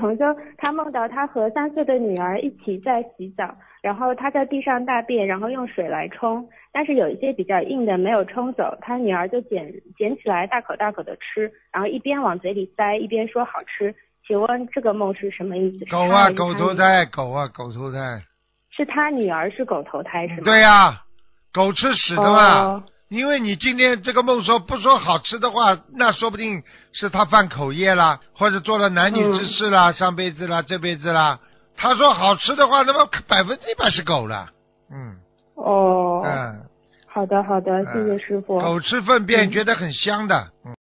同修他梦到他和三岁的女儿一起在洗澡，然后他在地上大便，然后用水来冲，但是有一些比较硬的没有冲走，他女儿就捡捡起来大口大口的吃，然后一边往嘴里塞一边说好吃。请问这个梦是什么意思？狗啊，狗投胎，狗啊，狗投胎。是他女儿是狗投胎是吗？对呀，狗吃屎的嘛。哦因为你今天这个梦说不说好吃的话，那说不定是他犯口业啦，或者做了男女之事啦，上辈子啦，这辈子啦。他说好吃的话，那么百分之一百是狗了。嗯哦，嗯，好的好的，谢谢师傅。狗吃粪便嗯觉得很香的。嗯。